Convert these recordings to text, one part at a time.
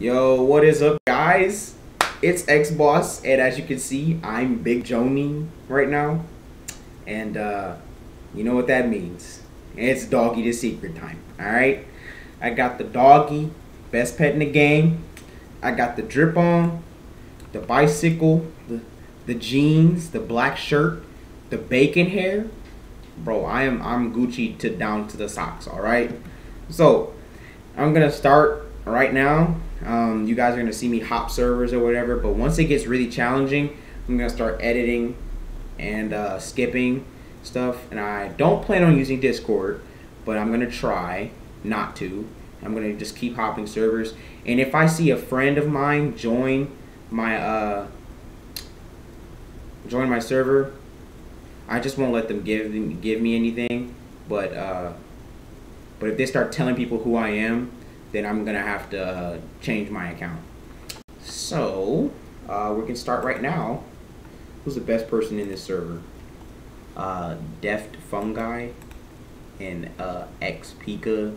Yo, what is up, guys? It's X Boss, and as you can see, I'm Big Joni right now. And uh, you know what that means? It's Doggy to Secret time. Alright? I got the doggy, best pet in the game. I got the drip on, the bicycle, the, the jeans, the black shirt, the bacon hair. Bro, I am I'm Gucci to down to the socks, alright? So I'm gonna start right now. Um, you guys are gonna see me hop servers or whatever, but once it gets really challenging, I'm gonna start editing and uh, skipping stuff. And I don't plan on using Discord, but I'm gonna try not to. I'm gonna just keep hopping servers. And if I see a friend of mine join my uh, join my server, I just won't let them give give me anything. But uh, but if they start telling people who I am, then I'm gonna have to uh, change my account. So uh, we can start right now. Who's the best person in this server? Uh, Deft Fungi and uh, X Pika,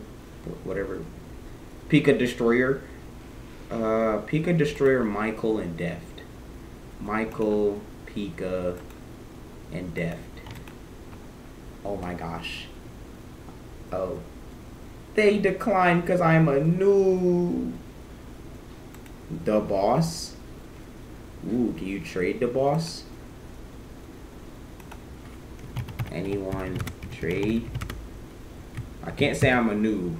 whatever. Pika Destroyer. Uh, Pika Destroyer, Michael, and Deft. Michael, Pika, and Deft. Oh my gosh. Oh. They declined because I'm a new. The boss. Ooh, do you trade the boss? Anyone trade? I can't say I'm a noob.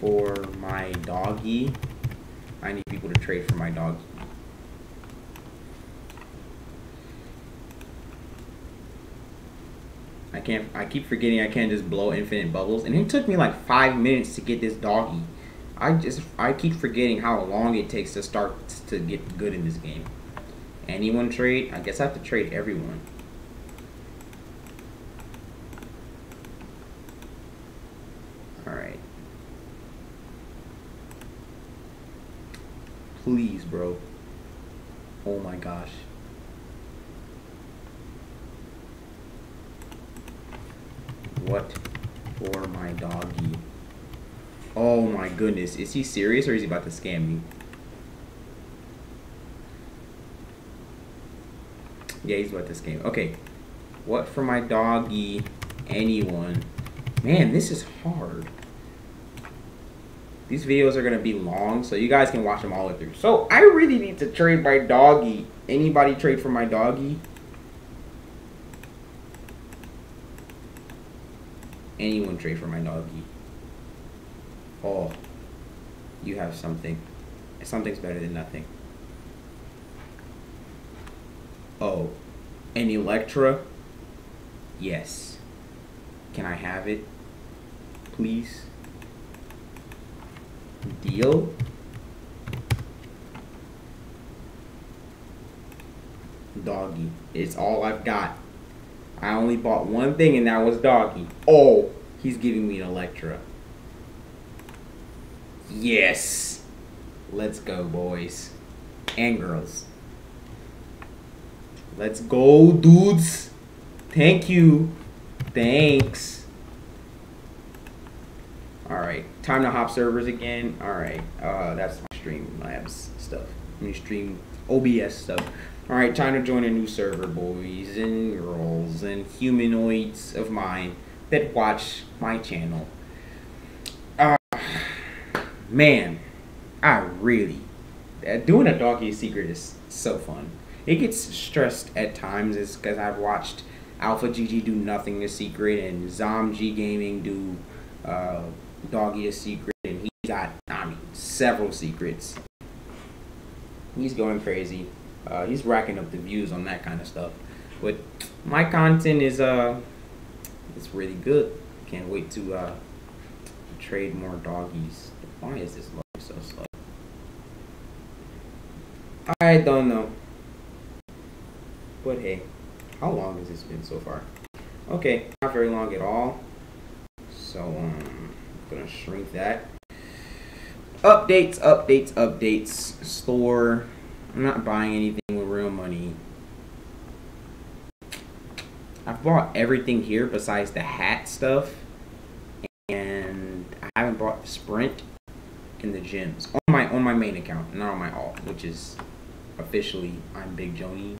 For my doggy. I need people to trade for my doggy. I can't. I keep forgetting I can't just blow infinite bubbles, and it took me like five minutes to get this doggy. I just I keep forgetting how long it takes to start to get good in this game. Anyone trade? I guess I have to trade everyone. All right. Please, bro. Oh my gosh. What for my doggy? Oh my goodness. Is he serious or is he about to scam me? Yeah, he's about to scam. Okay. What for my doggy? Anyone? Man, this is hard. These videos are going to be long, so you guys can watch them all the way through. So, I really need to trade my doggy. Anybody trade for my doggy? Anyone trade for my doggy. Oh, you have something. Something's better than nothing. Oh, an Electra? Yes. Can I have it? Please? Deal? Doggy. It's all I've got. I only bought one thing and that was Doggy. Oh, he's giving me an Electra. Yes. Let's go, boys. And girls. Let's go, dudes. Thank you. Thanks. Alright, time to hop servers again. Alright, uh, that's my Streamlabs stuff. I mean, stream OBS stuff. Alright, time to join a new server, boys and girls and humanoids of mine that watch my channel. Uh, man, I really... Uh, doing a doggy secret is so fun. It gets stressed at times is because I've watched Alpha GG do nothing a secret and ZomG Gaming do uh, doggy to secret and he's got, I mean, several secrets. He's going crazy. Uh, he's racking up the views on that kind of stuff. But my content is uh, it's really good. Can't wait to uh, trade more doggies. Why is this so slow? I don't know. But hey, how long has this been so far? Okay, not very long at all. So um, I'm gonna shrink that. Updates, updates, updates. Store I'm not buying anything with real money. I've bought everything here besides the hat stuff, and I haven't bought the sprint in the gems on my on my main account, not on my alt, which is officially I'm Big Joni.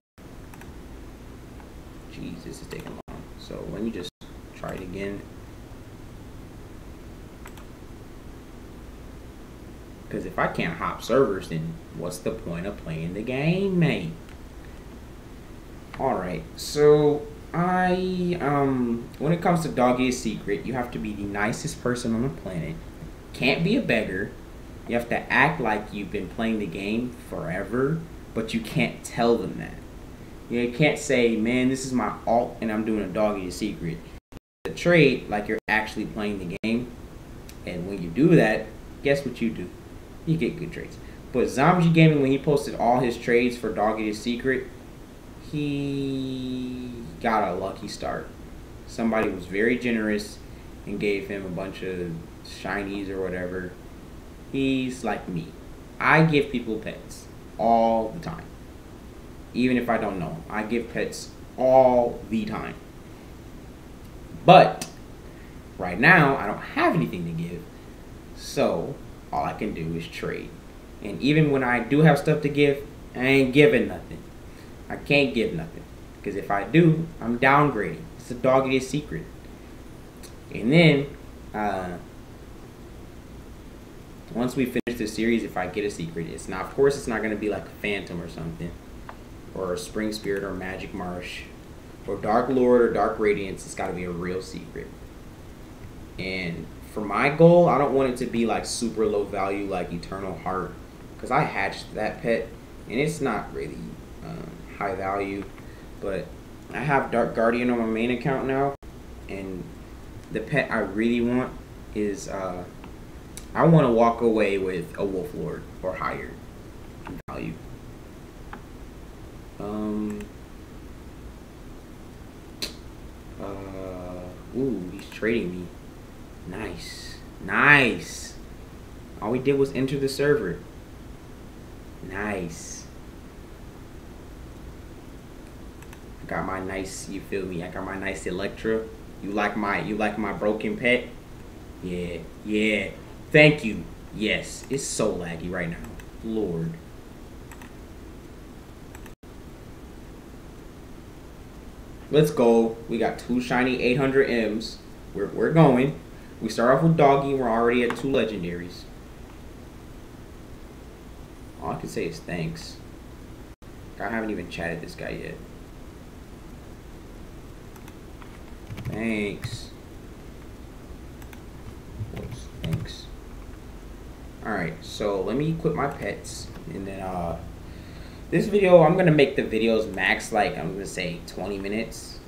Jeez, this is taking long. So let me just try it again. Because if I can't hop servers, then what's the point of playing the game, mate? Alright, so I, um, when it comes to Doggy to Secret, you have to be the nicest person on the planet. Can't be a beggar. You have to act like you've been playing the game forever, but you can't tell them that. You can't say, man, this is my alt and I'm doing a Doggy to Secret. The trade like you're actually playing the game. And when you do that, guess what you do? You get good trades. But Zombie Gaming, when he posted all his trades for Doggy to Secret, he got a lucky start. Somebody was very generous and gave him a bunch of shinies or whatever. He's like me. I give people pets all the time. Even if I don't know. them, I give pets all the time. But right now, I don't have anything to give. So all I can do is trade. And even when I do have stuff to give, I ain't giving nothing. I can't give nothing. Because if I do, I'm downgrading. It's a doggy to secret. And then, uh, once we finish the series, if I get a secret, it's not, of course, it's not going to be like a Phantom or something. Or a Spring Spirit or Magic Marsh. Or Dark Lord or Dark Radiance. It's got to be a real secret. And for my goal, I don't want it to be like super low value like Eternal Heart. Because I hatched that pet. And it's not really um, high value. But I have Dark Guardian on my main account now. And the pet I really want is uh, I want to walk away with a Wolf Lord or higher value. Um. Uh. Ooh, he's trading me. Nice. Nice. All we did was enter the server. Nice. I got my nice, you feel me? I got my nice Electra. You like my you like my broken pet? Yeah, yeah. Thank you. Yes, it's so laggy right now. Lord. Let's go. We got two shiny 800 M's. We're, we're going. We start off with Doggy. We're already at two legendaries. All I can say is thanks. I haven't even chatted this guy yet. Thanks. Thanks. Alright, so let me equip my pets. And then, uh, this video, I'm going to make the videos max, like, I'm going to say 20 minutes.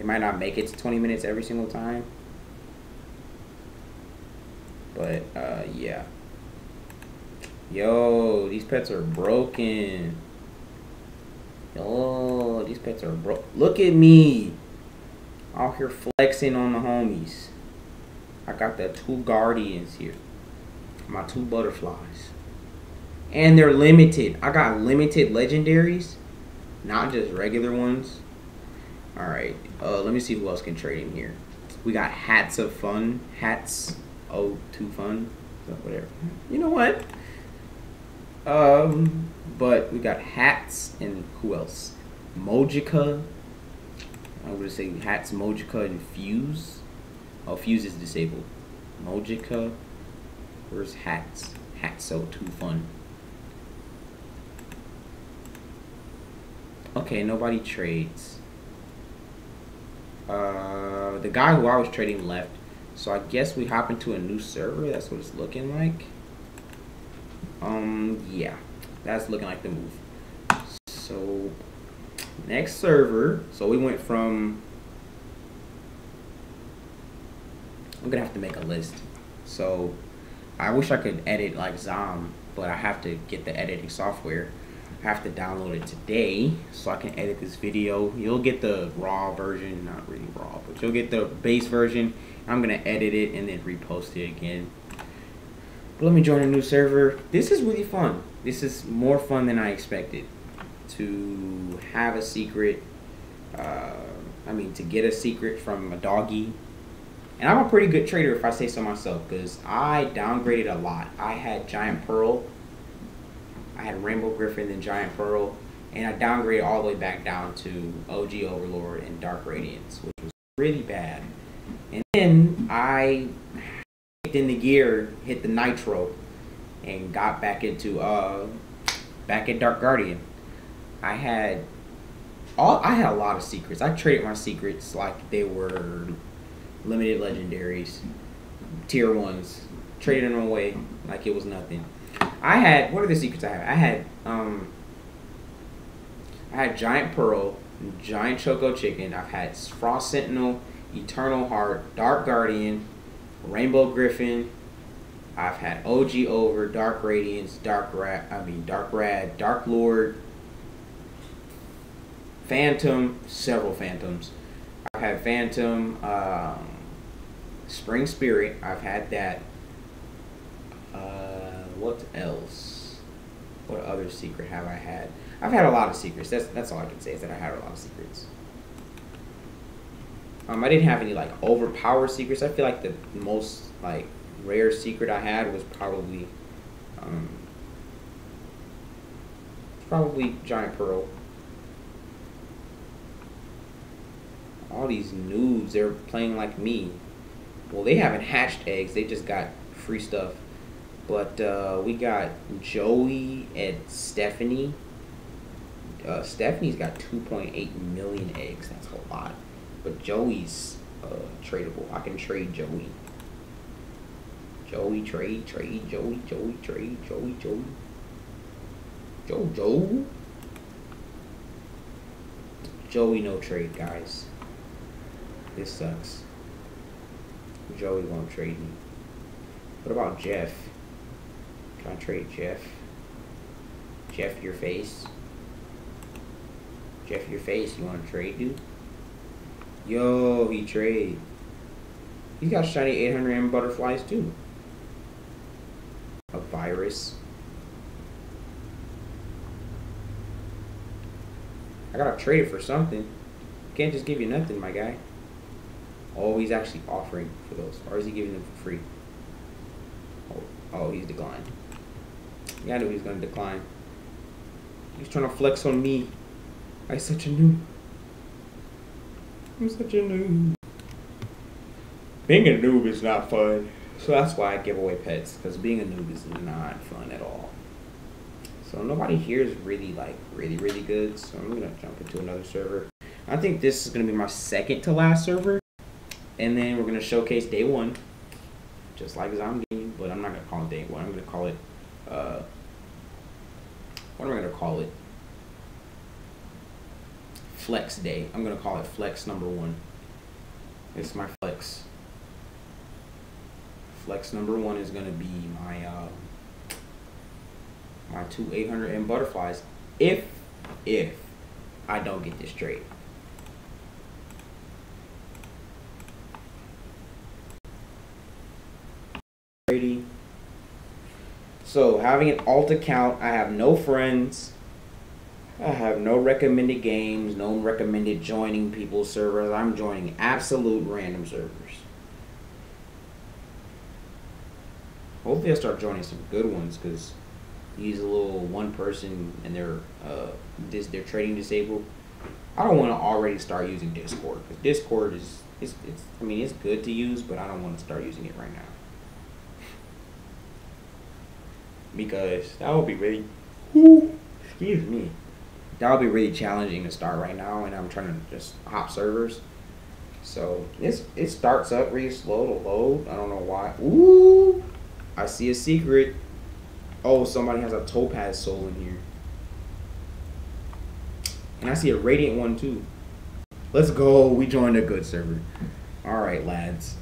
It might not make it to 20 minutes every single time. But, uh, yeah. Yo, these pets are broken. Yo, these pets are broke. Look at me. Out here flexing on the homies. I got the two guardians here. My two butterflies. And they're limited. I got limited legendaries. Not just regular ones. Alright. Uh, let me see who else can trade in here. We got Hats of Fun. Hats Oh, too fun. whatever. You know what? Um, but we got hats and who else? Mojica. I'm gonna say hats, Mojica, and Fuse. Oh, Fuse is disabled. Mojica. Where's hats? Hats so too fun. Okay, nobody trades. Uh, the guy who I was trading left. So I guess we hop into a new server. That's what it's looking like. Um, yeah, that's looking like the move. So next server. So we went from. I'm gonna have to make a list. So I wish I could edit like Zom, but I have to get the editing software. I have to download it today so I can edit this video. You'll get the raw version, not really raw, but you'll get the base version I'm gonna edit it and then repost it again. But let me join a new server. This is really fun. This is more fun than I expected. To have a secret. Uh, I mean, to get a secret from a doggy. And I'm a pretty good trader if I say so myself, because I downgraded a lot. I had Giant Pearl, I had Rainbow Griffin, then Giant Pearl, and I downgraded all the way back down to OG Overlord and Dark Radiance, which was really bad. And then I kicked in the gear, hit the Nitro, and got back into uh back at Dark Guardian. I had all I had a lot of secrets. I traded my secrets like they were limited legendaries, tier ones. Traded them away like it was nothing. I had what are the secrets I have? I had um I had Giant Pearl, Giant Choco Chicken. I've had Frost Sentinel, Eternal Heart, Dark Guardian, Rainbow Griffin. I've had OG Over, Dark Radiance, Dark Rat. I mean Dark Rad, Dark Lord, Phantom, several Phantoms. I've had Phantom, um, Spring Spirit. I've had that. Uh, what else? What other secret have I had? I've had a lot of secrets. That's that's all I can say is that I had a lot of secrets. Um, I didn't have any like overpowered secrets. I feel like the most like rare secret I had was probably um, probably Giant Pearl. All these noobs, they're playing like me. Well, they haven't hatched eggs. They just got free stuff. But uh, we got Joey and Stephanie. Uh, Stephanie's got 2.8 million eggs. That's a lot. But Joey's uh, tradable. I can trade Joey. Joey trade, trade, Joey, Joey trade, Joey, Joey. Joe, Joey no trade, guys. This sucks. Joey won't trade me. What about Jeff? Trade Jeff? Jeff, your face. Jeff, your face. You want to trade, dude? Yo, he trade. He's got shiny 800 M butterflies too. A virus. I gotta trade it for something. Can't just give you nothing, my guy. Oh, he's actually offering for those. Or is he giving them for free? Oh, oh he's declined. Yeah, I knew he was gonna decline. He's trying to flex on me. I'm such a noob. I'm such a noob. Being a noob is not fun. So that's why I give away pets, because being a noob is not fun at all. So nobody here is really like really, really good. So I'm gonna jump into another server. I think this is gonna be my second to last server. And then we're gonna showcase day one. Just like Zombie, but I'm not gonna call it day one. I'm gonna call it uh what am I gonna call it? Flex day. I'm gonna call it flex number one. It's my flex. Flex number one is gonna be my uh my two 800M butterflies if if I don't get this trade. So having an alt account, I have no friends. I have no recommended games, no recommended joining people's servers. I'm joining absolute random servers. Hopefully I start joining some good ones because he's a little one person and they're uh this they're trading disabled. I don't want to already start using Discord because Discord is it's, it's I mean it's good to use, but I don't want to start using it right now because that would be really, excuse me, that would be really challenging to start right now, and I'm trying to just hop servers. So it's it starts up really slow to load. I don't know why. Ooh, I see a secret. Oh, somebody has a topaz soul in here. And I see a radiant one too. Let's go. We joined a good server. All right, lads.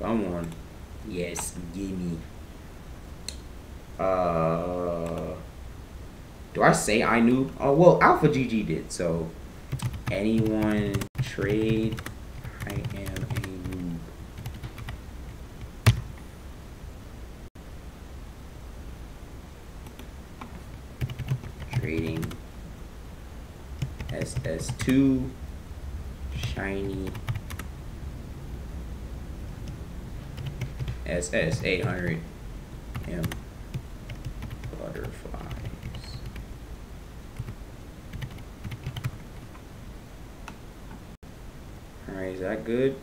Come on. Yes, gimme. Uh, do I say I knew? Oh, well, Alpha GG did. So, anyone trade? I am a noob. Trading. SS2 shiny SS 800 M butterflies. Alright, is that good?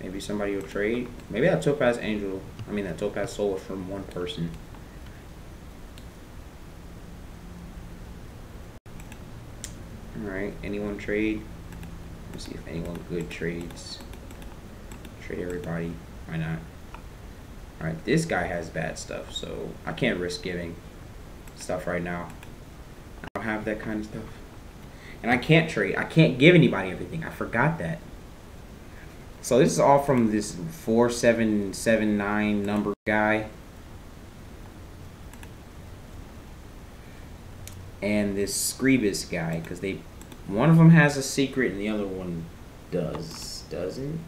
Maybe somebody will trade. Maybe that Topaz Angel, I mean that Topaz Soul from one person. Alright, anyone trade? Let's see if anyone good trades. Trade everybody. Why not? Alright, this guy has bad stuff, so I can't risk giving stuff right now. I don't have that kind of stuff. And I can't trade. I can't give anybody everything. I forgot that. So this is all from this 4779 number guy. And this Screebus guy, because they one of them has a secret and the other one does. Doesn't?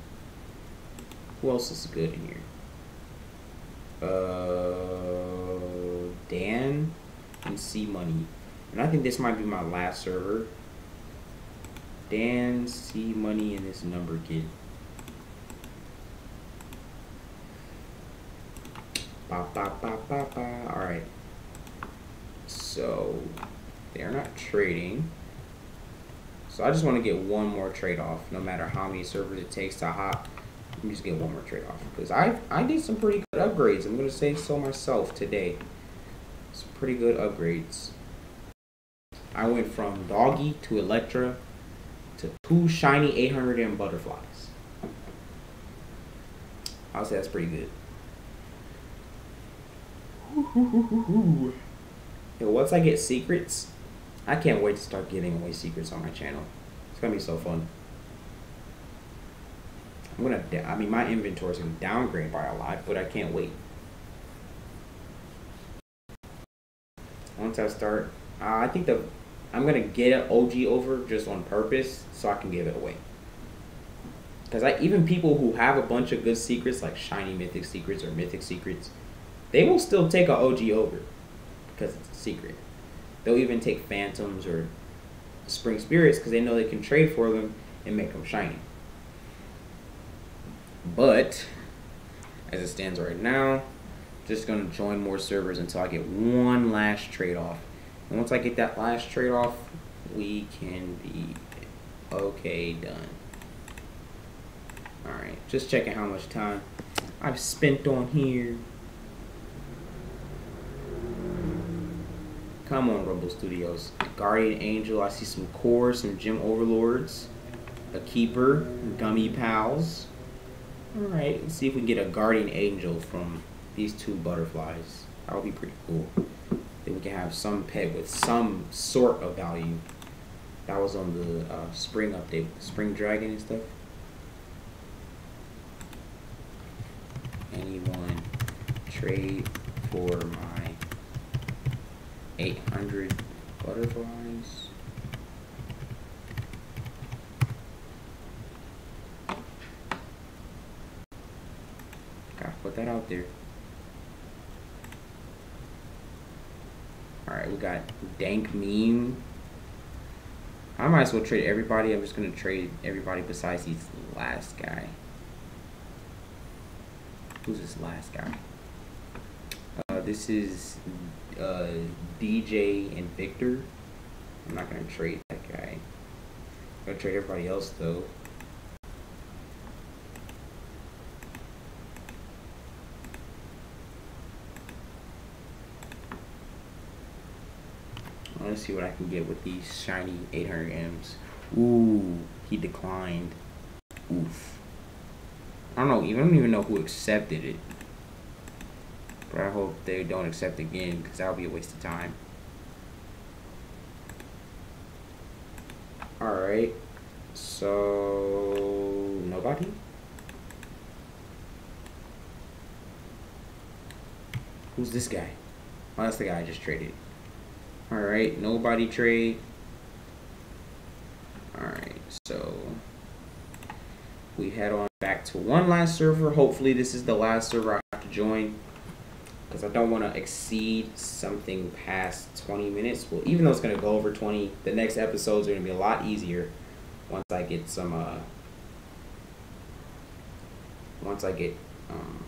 Who else is good in here? Uh, Dan and C Money. And I think this might be my last server. Dan, C Money, and this number kid. Ba, ba, ba, ba, ba. All right. So they're not trading. So I just want to get one more trade off, no matter how many servers it takes to hop. Let me just get one more trade off because I I did some pretty good upgrades. I'm gonna say so myself today. Some pretty good upgrades. I went from Doggy to Electra to two shiny 800M butterflies. I'll say that's pretty good. Yo, once I get secrets, I can't wait to start giving away secrets on my channel. It's gonna be so fun. I'm gonna, I mean, my inventory is gonna downgrade by a lot, but I can't wait. Once I start, uh, I think the, I'm gonna get an OG over just on purpose so I can give it away. Because I even people who have a bunch of good secrets like shiny mythic secrets or mythic secrets, they will still take an OG over because it's a secret. They'll even take phantoms or spring spirits because they know they can trade for them and make them shiny. But as it stands right now, just gonna join more servers until I get one last trade off. And once I get that last trade off, we can be okay done. Alright, just checking how much time I've spent on here. Come on, Rumble Studios. Guardian Angel, I see some cores, some gym overlords, a keeper, gummy pals. Alright, let's see if we can get a Guardian Angel from these two butterflies. That would be pretty cool. Then we can have some pet with some sort of value. That was on the uh, spring update, spring dragon and stuff. Anyone trade for my 800 butterflies? Gotta there. Alright, we got Dank Meme. I might as well trade everybody. I'm just gonna trade everybody besides this last guy. Who's this last guy? Uh, this is uh, DJ and Victor. I'm not gonna trade that guy. I'm gonna trade everybody else though. Let's see what I can get with these shiny 800Ms. Ooh, he declined. Oof. I don't know. I don't even know who accepted it. But I hope they don't accept again because that would be a waste of time. Alright. So, nobody? Who's this guy? Oh, that's the guy I just traded. Alright, nobody trade. Alright, so we head on back to one last server. Hopefully this is the last server I have to join. because I don't want to exceed something past 20 minutes. Well, even though it's going to go over 20, the next episodes are going to be a lot easier once I get some, uh, once I get, um,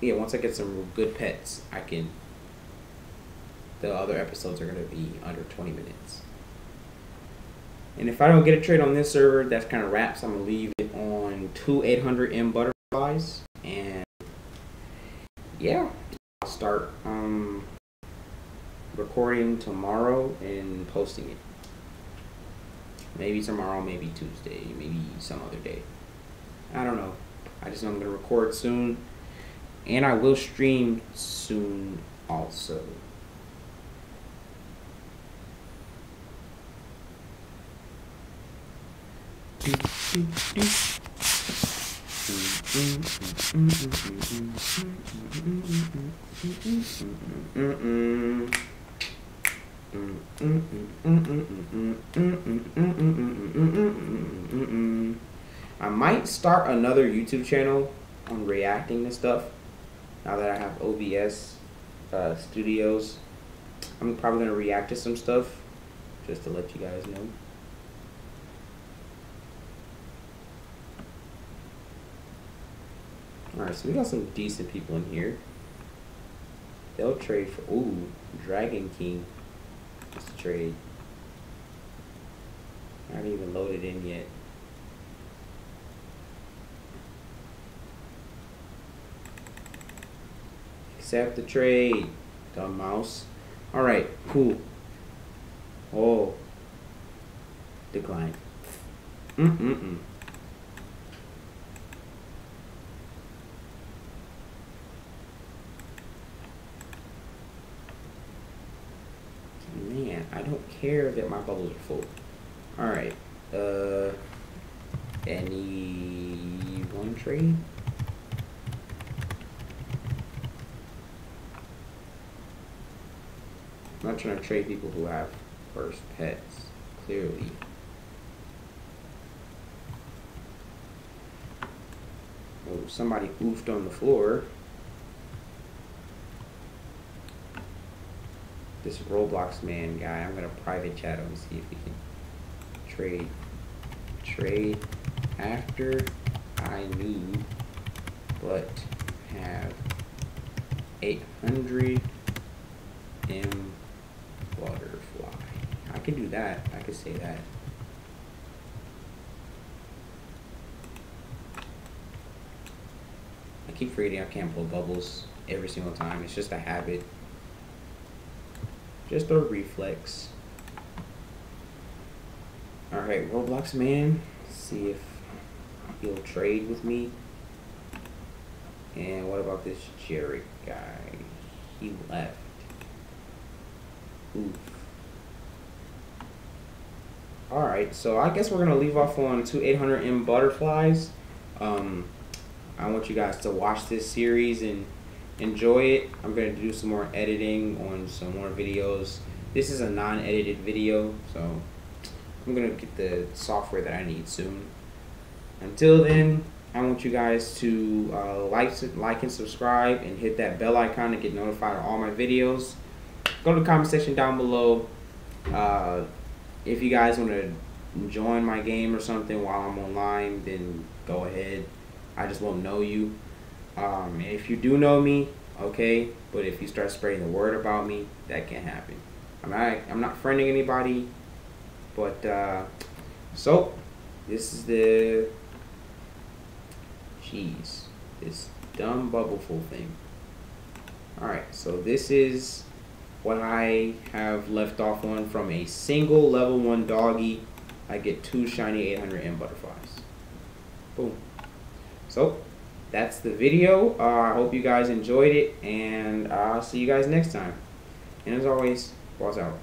yeah, once I get some good pets, I can, the other episodes are going to be under 20 minutes. And if I don't get a trade on this server, that's kind of wraps. I'm going to leave it on two 800M butterflies. And yeah, I'll start um, recording tomorrow and posting it. Maybe tomorrow, maybe Tuesday, maybe some other day. I don't know. I just know I'm going to record soon. And I will stream soon also. I might start another YouTube channel on reacting to stuff now that I have OBS uh, Studios. I'm probably going to react to some stuff just to let you guys know. Alright, so we got some decent people in here. They'll trade for ooh, Dragon King. A trade. I haven't even loaded in yet. Accept the trade, dumb mouse. Alright, cool. Oh. Decline. Mm-mm-mm. Man, I don't care that my bubbles are full. Alright. Uh any one trade? I'm not trying to trade people who have first pets, clearly. Oh, somebody oofed on the floor. This Roblox man guy. I'm gonna private chat him and see if he can trade trade after I knew but have 800 M butterfly. I can do that. I can say that. I keep forgetting I can't blow bubbles every single time. It's just a habit. Just a reflex. Alright, Roblox man. see if he'll trade with me. And what about this Jerry guy? He left. Oof. Alright, so I guess we're going to leave off on two 800M butterflies. Um, I want you guys to watch this series and enjoy it. I'm going to do some more editing on some more videos. This is a non-edited video, so I'm going to get the software that I need soon. Until then, I want you guys to uh, like, like and subscribe and hit that bell icon to get notified of all my videos. Go to the comment section down below. Uh, if you guys want to join my game or something while I'm online, then go ahead. I just won't know you. Um, if you do know me, okay, but if you start spreading the word about me, that can happen. I'm not, I'm not friending anybody, but uh, so this is the cheese, this dumb bubble full thing. All right, so this is what I have left off on from a single level one doggy. I get two shiny 800M butterflies. Boom. So that's the video. Uh, I hope you guys enjoyed it, and I'll see you guys next time. And as always, Boss out.